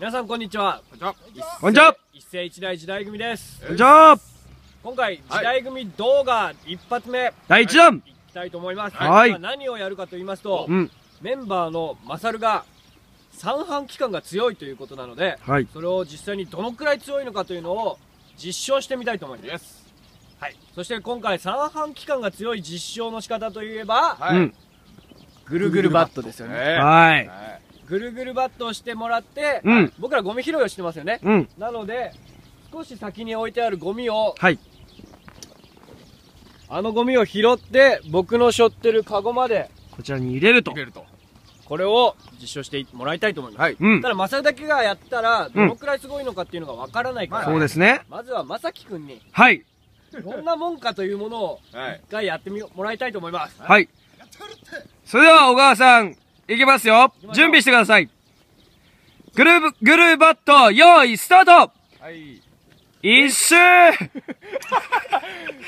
皆さんこんにちは。こんにちは。こんにちは一世一代時代組です。こんにちは。今回時代組動画一発目。第1弾。いきたいと思います、はい。まあ何をやるかと言いますと、うん。メンバーのマサルが三半規管が強いということなのではい。それを実際にどのくらい強いのかというのを実証してみたいと思います。はい、そして今回三半規管が強い実証の仕方といえば、はい、うん。ぐるぐるバットですよねね。はい。はいぐるぐるバットをしてもらって、うん僕らゴミ拾いをしてますよね、うん。なので少し先に置いてあるゴミをはい。あのゴミを拾って僕の背負ってるカゴまでこちらに入れると入。れるとこれを実証してもらいたいと思います、はいうんた。だマサルだけがやったらどのくらいすごいのかっていうのがわからないから、そうですね。まずはまさきくんにはい。どんなもんかというものをはい一回やってみもらいたいと思いますはい。それでは小川さん、いきますよ。準備してください。グルーブ、グルーバット、用意、スタート。はい。一周。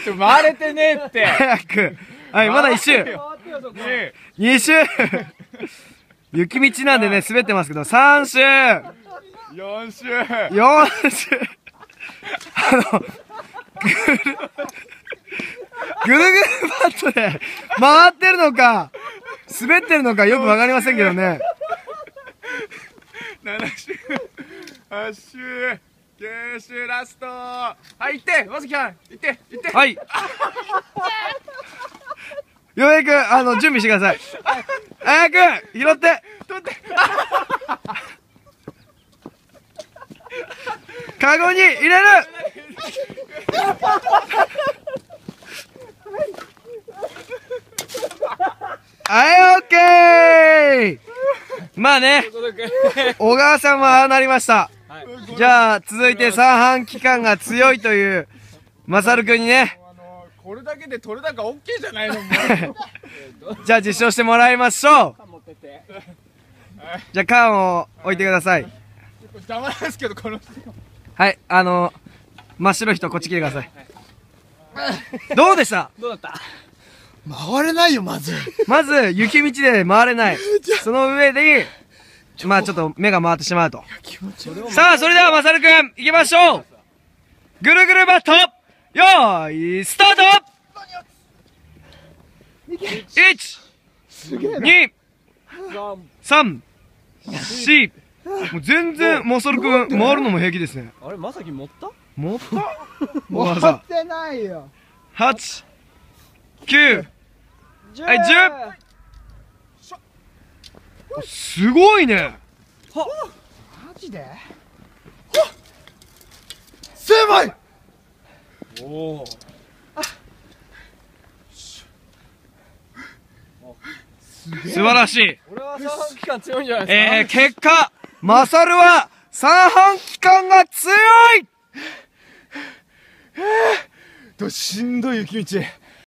ちょ回れてねえって。早く。はい、まだ一周。二周。雪道なんでね、滑ってますけど、三周。え4周。四周。あの、ぐるぐるぐるバットで回ってるのか、滑ってるのかよくわかりませんけどね。7周8周9周ラストはい行ってまずきゃん行って行ってはい。ようやく、あの、準備してください。早く拾って取ってカゴに入れるはい、オッケー。まあね、小川さんはああなりました。はい。じゃあ、続いて三半規管が強いという、マサルくんにね、これだけで取れ高 OK じゃないの じゃあ実証してもらいましょう。じゃあ缶を置いてください。邪魔ですけどこのはい、あの、真っ白い人こっち来てください。どうでした？どうだった？回れないよ、まず。まず、雪道で回れない。その上で、まあちょっと目が回ってしまうと。さあ、それではまさるくん、行きましょうぐるぐるバットよーい、スタート !1、2、3、4、もう全然、まさるくん、回るのも平気ですね。あれまさき持った？もった？小川さん。てないよ。8、9、はい、10! すごいね。マジで？狭いおお。素晴らしい。俺は三半規管強いんじゃないですか？えー、結果、マサルは三半規管が強い。しんどい雪道